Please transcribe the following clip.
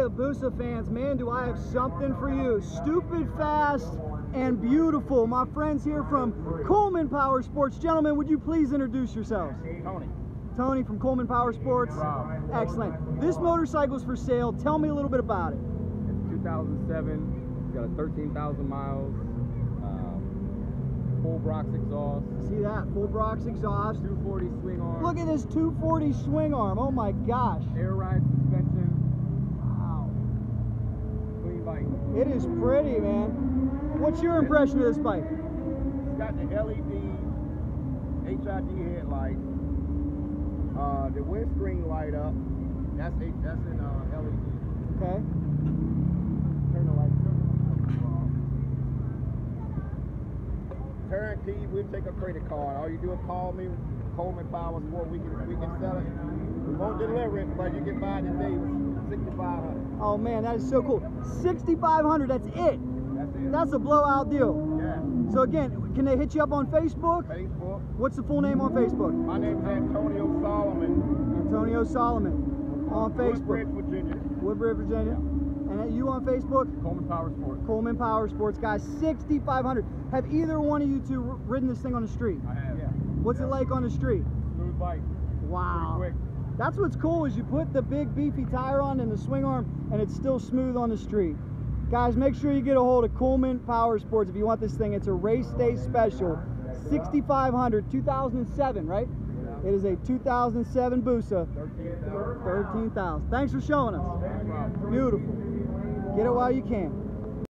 Hayabusa fans, man, do I have something for you. Stupid fast and beautiful. My friends here from Coleman Power Sports. Gentlemen, would you please introduce yourselves? Tony. Tony from Coleman Power Sports. Excellent. This motorcycle is for sale. Tell me a little bit about it. It's 2007. It's got a 13,000 miles. Um, full Brock's exhaust. See that? Full Brock's exhaust. 240 swing arm. Look at this 240 swing arm. Oh my gosh. Air ride bike. It is pretty, man. What's your impression of this bike? It's got the LED, HID headlights, uh, the windscreen light up. That's a, that's an uh, LED. Okay. Turn the light. Turnkey, we'll take a credit card. All you do is call me, Coleman Powers, more, we can we can sell it. We won't deliver it, but you can buy the Davis. 6500 Oh man, that is so cool. 6500 that's it. That's it. That's a blowout deal. Yeah. So again, can they hit you up on Facebook? Facebook. What's the full name on Facebook? My name's Antonio Solomon. Antonio Solomon on Facebook. Woodbridge, Virginia. Woodbridge, Virginia. Yeah. And you on Facebook? Coleman Power Sports. Coleman Power Sports, guys. 6,500. Have either one of you two ridden this thing on the street? I have. Yeah. What's yeah. it like on the street? Smooth bike. Wow. Pretty quick. That's what's cool is you put the big beefy tire on and the swing arm and it's still smooth on the street. Guys, make sure you get a hold of Coleman Power Sports if you want this thing. It's a race day special. 6500 2007, right? It is a 2007 Busa. 13,000. Thanks for showing us. Beautiful. Get it while you can.